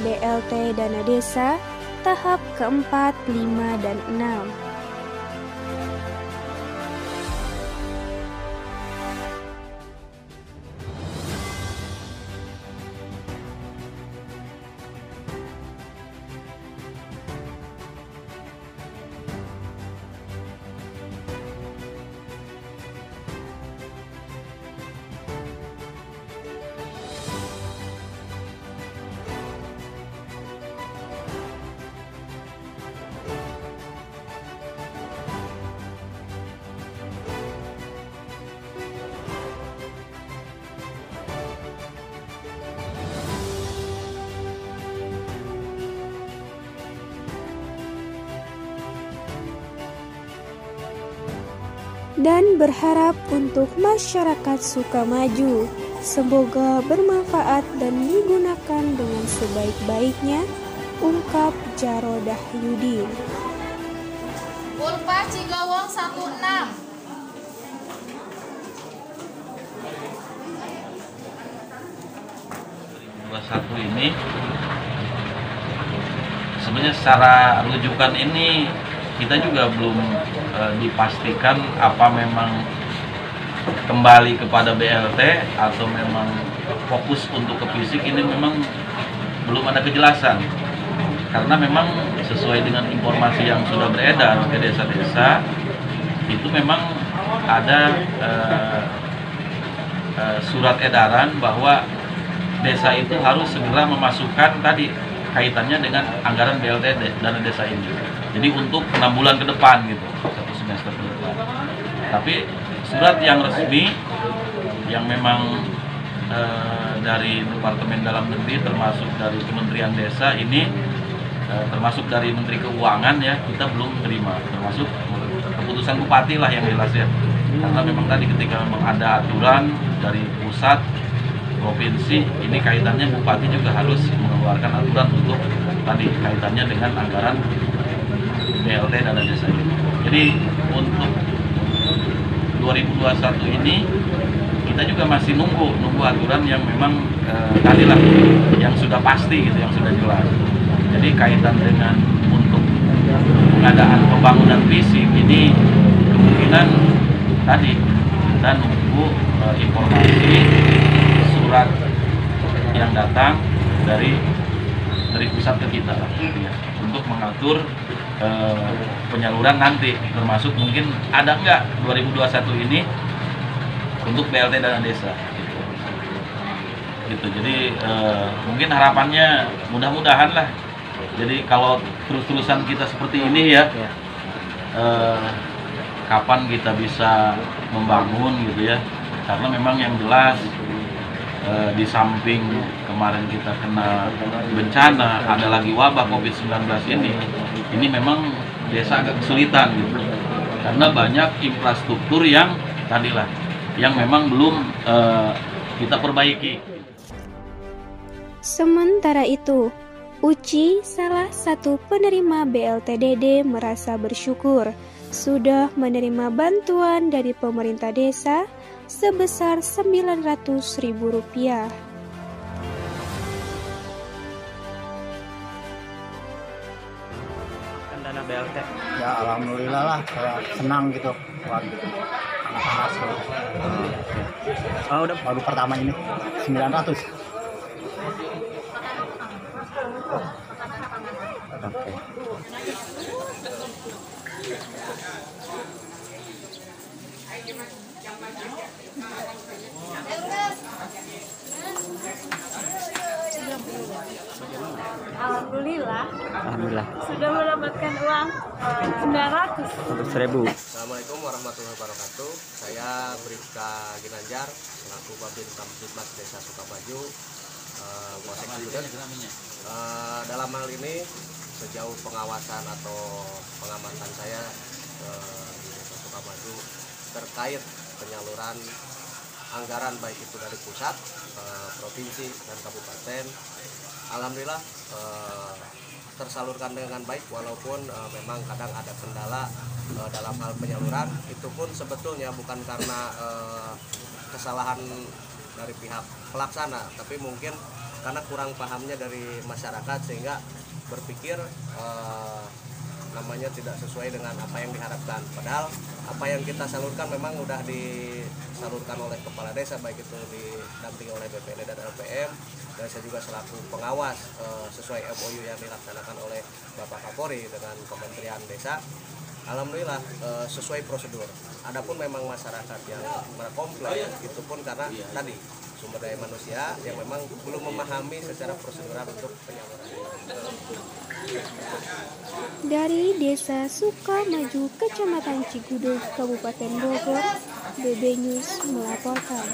BLT Dana Desa tahap keempat, lima, dan enam. Dan berharap untuk masyarakat Sukamaju. Semoga bermanfaat dan digunakan dengan sebaik-baiknya, ungkap Jarodah Yudin. Pulpa Cigawong 16 satu ini sebenarnya secara rujukan ini kita juga belum e, dipastikan apa memang kembali kepada BLT atau memang fokus untuk ke fisik ini memang belum ada kejelasan karena memang sesuai dengan informasi yang sudah beredar ke desa-desa itu memang ada e, e, surat edaran bahwa desa itu harus segera memasukkan tadi kaitannya dengan anggaran BLT dana desa ini. Jadi untuk enam bulan ke depan gitu, semester. Tapi surat yang resmi yang memang e, dari Departemen Dalam Negeri termasuk dari Kementerian Desa ini e, termasuk dari Menteri Keuangan ya kita belum terima termasuk keputusan bupati lah yang jelas ya karena memang tadi ketika memang ada aturan dari pusat provinsi ini kaitannya bupati juga harus mengeluarkan aturan untuk tadi kaitannya dengan anggaran BLT dana desa ini. Jadi 2021 ini kita juga masih nunggu nunggu aturan yang memang eh, tadi lah yang sudah pasti gitu yang sudah jelas. Jadi kaitan dengan untuk pengadaan pembangunan fisik ini kemungkinan tadi kita nunggu eh, informasi surat yang datang dari dari pusat ke kita ya, untuk mengatur eh, penyaluran nanti termasuk mungkin ada nggak 2021 ini untuk BLT dana desa gitu, gitu. jadi eh, mungkin harapannya mudah-mudahan lah. Jadi kalau terus-terusan kita seperti ini ya eh, kapan kita bisa membangun gitu ya. Karena memang yang jelas Eh, di samping kemarin kita kena bencana, ada lagi wabah COVID-19 ini, ini memang desa agak kesulitan gitu. Karena banyak infrastruktur yang tadilah yang memang belum uh, kita perbaiki. Sementara itu, Uci, salah satu penerima BLTDD merasa bersyukur sudah menerima bantuan dari pemerintah desa sebesar Rp900.000. BLT ya alhamdulillah lah saya senang gitu panas gitu. oh udah. Baru pertama ini 900 oke Alhamdulillah alhamdulillah sudah mendapatkan uang eh, 900. untuk seribu Assalamualaikum warahmatullahi wabarakatuh. Saya Bribka Ginanjar, selaku Babin Kamtibmas Desa Sukamaju, uh. Eh, dalam hal ini sejauh pengawasan atau pengamatan saya eh, di Desa Sukamaju terkait penyaluran anggaran baik itu dari pusat, eh, provinsi dan kabupaten, alhamdulillah eh, tersalurkan dengan baik walaupun eh, memang kadang ada kendala dalam hal penyaluran. Itu pun sebetulnya bukan karena kesalahan dari pihak pelaksana tapi mungkin karena kurang pahamnya dari masyarakat sehingga berpikir namanya tidak sesuai dengan apa yang diharapkan. Padahal apa yang kita salurkan memang udah disalurkan oleh kepala desa baik itu didampingi oleh BPD dan LPM dan saya juga selaku pengawas eh, sesuai MOU yang dilaksanakan oleh Bapak Kapolri dengan Kementerian Desa. Alhamdulillah eh, sesuai prosedur. Adapun memang masyarakat yang berkomplain itu pun karena tadi sumber daya manusia yang memang belum memahami secara prosedural untuk penyaluran. Dari Desa Sukamaju, Kecamatan Cigudo, Kabupaten Bogor, BB News melaporkan.